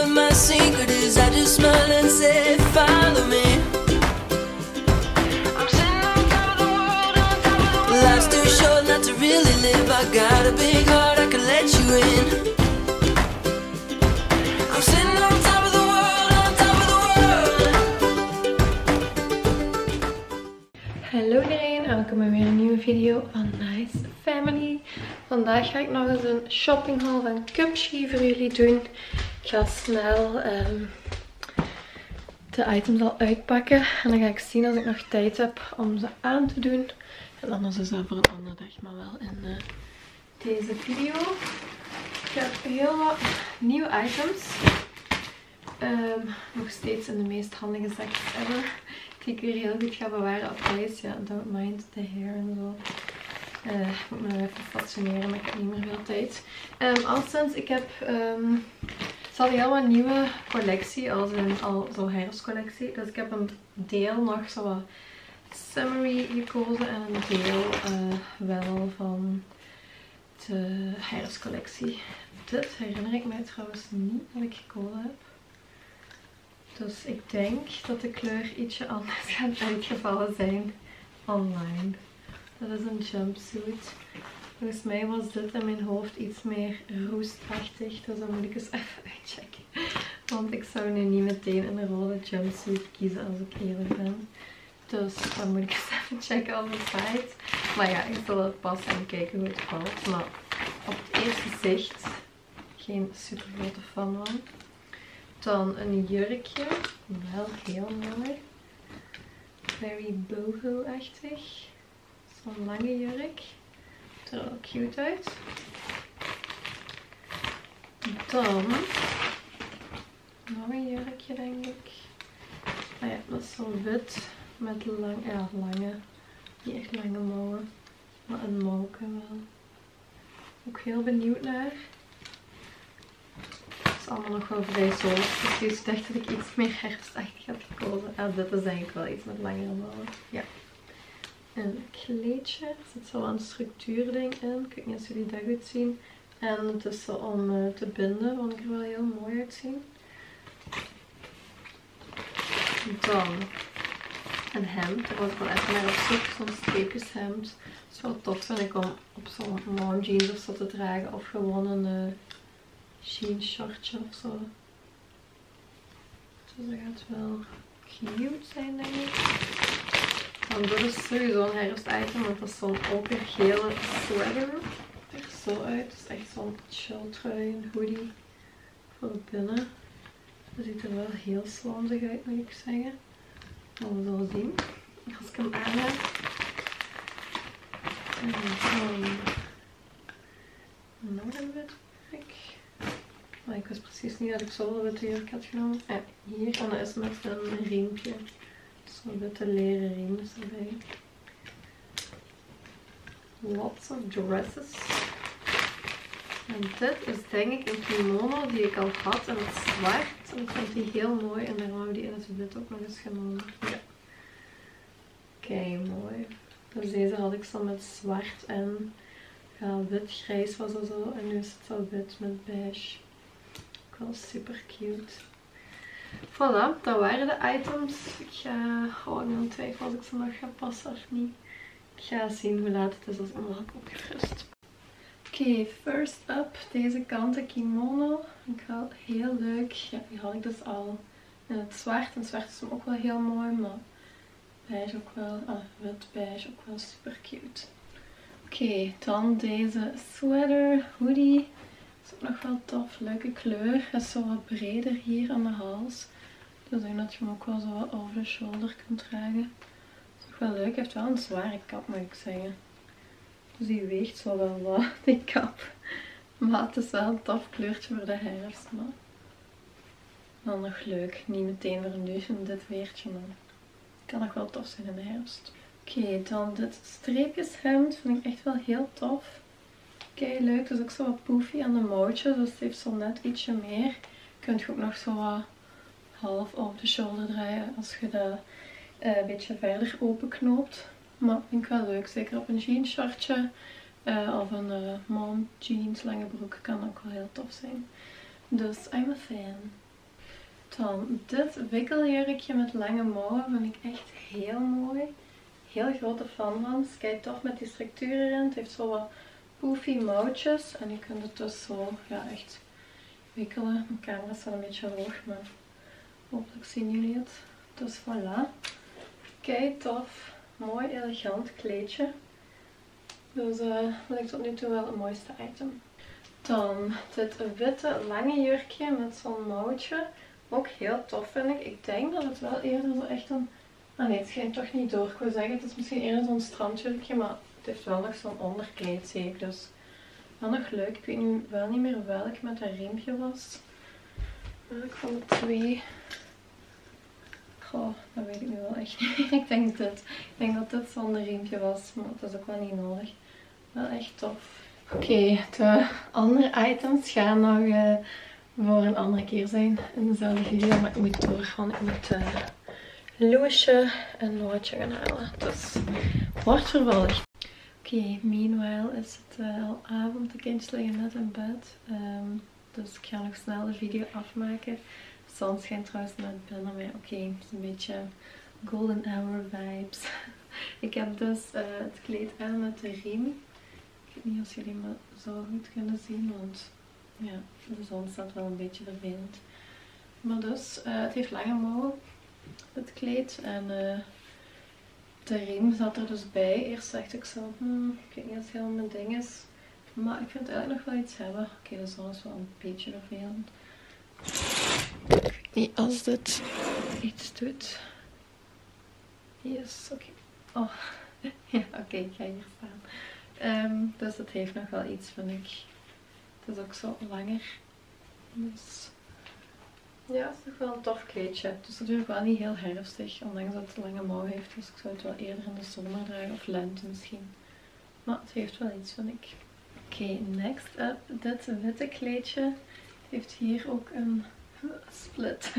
what my secret is. I just smile and say, follow me. I'm sitting on top of the world, on top of the world. Life's too short not to really live. I got a big heart, I can let you in. I'm sitting on top of the world, on top of the world. Hallo iedereen, welkom bij weer een nieuwe video van Nice Family. Vandaag ga ik nog eens een shopping haul van Cupshe voor jullie doen. Ga snel ehm, de items al uitpakken en dan ga ik zien als ik nog tijd heb om ze aan te doen. En anders is dat voor een andere dag, maar wel in eh, deze video. Ik heb heel wat nieuwe items. Ehm, nog steeds in de meest handige zakjes ever. Die ik weer heel goed ga bewaren op reis. Ja, don't mind the hair en zo. Eh, ik moet me nog even fatsoeneren, maar ik heb niet meer veel tijd. Um, al sinds ik heb... ehm hadden helemaal een nieuwe collectie, als een al zo herfstcollectie. Dus ik heb een deel nog zo wat summery gekozen en een deel eh, wel van de herfstcollectie. Dit herinner ik mij trouwens niet dat ik gekozen heb. Dus ik denk dat de kleur ietsje anders gaat uitgevallen zijn online. Dat is een jumpsuit. Volgens mij was dit in mijn hoofd iets meer roestachtig. Dus dan moet ik eens even uitchecken. Want ik zou nu niet meteen een rode jumpsuit kiezen als ik eerlijk ben. Dus dan moet ik eens even checken op de site. Maar ja, ik zal het pas en kijken hoe het valt. Maar op het eerste zicht geen super grote fan van. Dan een jurkje. Wel heel mooi. Very boho-achtig. Zo'n lange jurk. Ziet er cute uit. Dan nog een jurkje denk ik. Ah ja, dat is zo wit met lang, ja, lange, niet echt lange mouwen, maar een mouwken wel. Ook heel benieuwd naar. Het is allemaal nog wel vrij zolig. Dus ik dacht dat ik iets meer herfstachtig had gekozen. Ja, dit is eigenlijk wel iets met langere mouwen. Ja. Een kleedje. Er zit zo een structuurding in. Ik weet niet of jullie dat goed zien. En het is zo om eh, te binden. Vond ik er wel heel mooi uitzien. Dan een hemd. Daar was wel even naar op zoek. Zo'n streepjeshemd. Het is wel tof vind ik om op zo'n mom jeans of zo te dragen. Of gewoon een uh, jeans shortje of zo. Dus dat gaat wel cute zijn denk ik. Want dit is sowieso een herfstitem. Want dat is zo'n okergele sweater. Het er zo uit. Het is echt zo'n chill trui, hoodie. Voor binnen. Dat ziet er wel heel slanzig uit moet ik zeggen. Maar we zullen zien als ik hem aan heb. En dan nog een wit. Maar ik wist precies niet dat ik zo'n witte jurk had genomen. En hier, en dat is met een riempje. Zo'n witte leren riem is erbij. Lots of dresses. En dit is denk ik een kimono die ik al had in het zwart. En ik vond die heel mooi en daarom hebben we die in het wit ook nog eens genomen. Ja. Kijk, mooi. Dus deze had ik zo met zwart en ja, wit-grijs was er zo. En nu is het zo wit met beige. Ook wel super cute. Voilà, dat waren de items. Ik ga gewoon in twijfel als ik ze nog ga passen of niet. Ik ga zien hoe laat het is als me heb opgefrist. Oké, first up deze kanten kimono. Ik wel heel leuk. Ja, die had ik dus al in het zwart. En het zwart is hem ook wel heel mooi, maar beige ook wel, ah, wit beige ook wel super cute. Oké, dan deze sweater, hoodie. Ook nog wel tof, leuke kleur. Hij is zo wat breder hier aan de hals. Dus ik denk dat je hem ook wel zo wat over de shoulder kunt dragen. Dat is ook wel leuk. Hij heeft wel een zware kap moet ik zeggen. Dus die weegt zo wel wat, die kap. Maar het is wel een tof kleurtje voor de herfst. Maar nog leuk. Niet meteen voor nu in dit weertje, maar het kan nog wel tof zijn in de herfst. Oké, dan dit streepjeshemd vind ik echt wel heel tof. Kijk, leuk. Is ook zo wat aan de mouwtjes, dus het heeft zo net ietsje meer. Kunt je ook nog zo wat half over de shoulder draaien als je dat uh, een beetje verder openknoopt. Maar vind ik wel leuk, zeker op een jeans shortje uh, of een uh, mom jeans lange broek kan ook wel heel tof zijn. Dus I'm a fan. Dan dit wikkeljurkje met lange mouwen vind ik echt heel mooi. Heel grote fan van. Het kei tof met die structuur erin. Het heeft zo wat poofy mouwtjes. En je kunt het dus zo ja, echt wikkelen. Mijn camera staat een beetje hoog, maar hopelijk zien jullie het. Dus voilà. Kei tof. Mooi elegant kleedje. Dus uh, dat ik tot nu toe wel het mooiste item. Dan dit witte lange jurkje met zo'n mouwtje. Ook heel tof vind ik. Ik denk dat het wel eerder zo echt een... Ah nee, het schijnt toch niet door. Ik wil zeggen, het is misschien eerder zo'n strandjurkje, maar het heeft wel nog zo'n onderkleed ik. Dus wel nog leuk. Ik weet nu wel niet meer welk met een riempje was. Welk van de twee... Goh, dat weet ik nu wel echt niet. ik denk dit. Ik denk dat dit zonder riempje was, maar dat is ook wel niet nodig. Wel echt tof. Oké, de andere items gaan nog uh, voor een andere keer zijn in dezelfde video. Maar ik moet door, want ik moet uh, en Noortje gaan halen. Dus wordt vervolgd. Oké, okay, meanwhile is het uh, al avond. De kindjes liggen net in bed. Um, dus ik ga nog snel de video afmaken. De zon schijnt trouwens net binnen, maar oké, okay, het is een beetje golden hour vibes. ik heb dus uh, het kleed aan met de riem. Ik weet niet of jullie me zo goed kunnen zien, want ja, de zon staat wel een beetje vervelend. Maar dus, uh, het heeft lange mouwen, het kleed. En de riem zat er dus bij. Eerst dacht ik zo, hmm, ik weet niet of het helemaal mijn ding is. Maar ik vind het eigenlijk nog wel iets hebben. Oké, okay, de zon is wel een beetje vervelend. Ik weet niet als dit iets doet. Yes, oké. Oh, ja, oké, ik ga hier staan. Um, dus dat heeft nog wel iets, vind ik. Het is ook zo langer. Dus ja, het is nog wel een tof kleedje. Het is natuurlijk wel niet heel herfstig, ondanks dat het lange mouw heeft. Dus ik zou het wel eerder in de zomer dragen, of lente misschien. Maar het heeft wel iets, vind ik. Oké, next up. Dit witte kleedje heeft hier ook een split.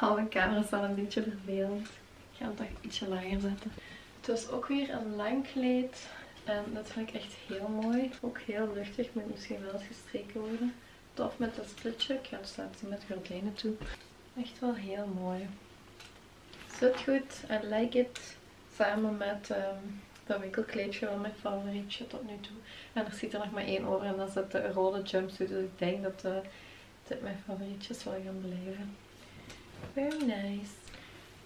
Al mijn camera een beetje vervelend. Ik ga het toch ietsje lager zetten. Het is ook weer een lang kleed. En dat vind ik echt heel mooi. Ook heel luchtig, moet misschien wel eens gestreken worden. Tof met dat splitje. Ik ga het straks met gordijnen toe. Echt wel heel mooi. Zit goed. I like it. Samen met um, dat winkelkleedje wel mijn favorietje tot nu toe. En er zit er nog maar één over en dat het de rode jumpsuit. Dus ik denk dat uh, dit mijn favorietjes wel gaan blijven. Very nice.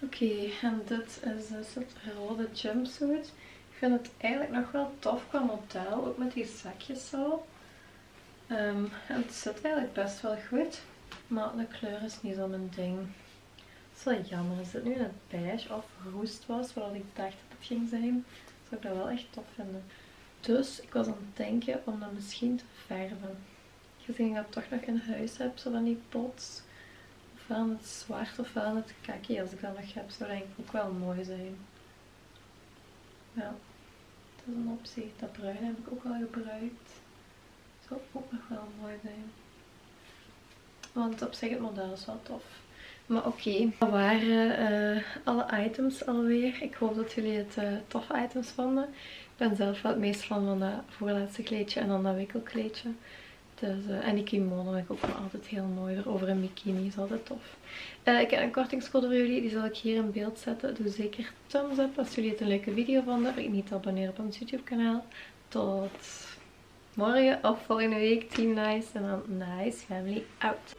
Oké, en dit is dus het rode jumpsuit. Ik vind het eigenlijk nog wel tof qua model, ook met die zakjes zo. En het zit eigenlijk best wel goed, maar de kleur is niet zo mijn ding. Het is wel jammer, als het nu een beige of roest was, wat ik dacht dat het ging zijn, zou ik dat wel echt tof vinden. Dus ik was aan het denken om dat misschien te verven. Gezien ik dat toch nog in huis heb, zo van die pots. Ofwel het zwart ofwel het kaki, als ik dat nog heb, zou dat ook wel mooi zijn. Ja, dat is een optie. Dat bruin heb ik ook al gebruikt. Zou ook nog wel mooi zijn. Want op zich het model is wel tof. Maar oké, dat waren uh, alle items alweer. Ik hoop dat jullie het uh, toffe items vonden. Ik ben zelf wel het meest van van dat voorlaatste kleedje en dan dat wikkelkleedje. Dus, uh, en die kimono vind ik ook wel altijd heel mooi. Over een bikini is altijd tof. Ik heb een kortingscode voor jullie. Die zal ik hier in beeld zetten. Doe zeker thumbs up als jullie het een leuke video vonden. Vergeet niet te abonneren op ons YouTube kanaal. Tot morgen of volgende week Team Nice en dan Nice Family Out.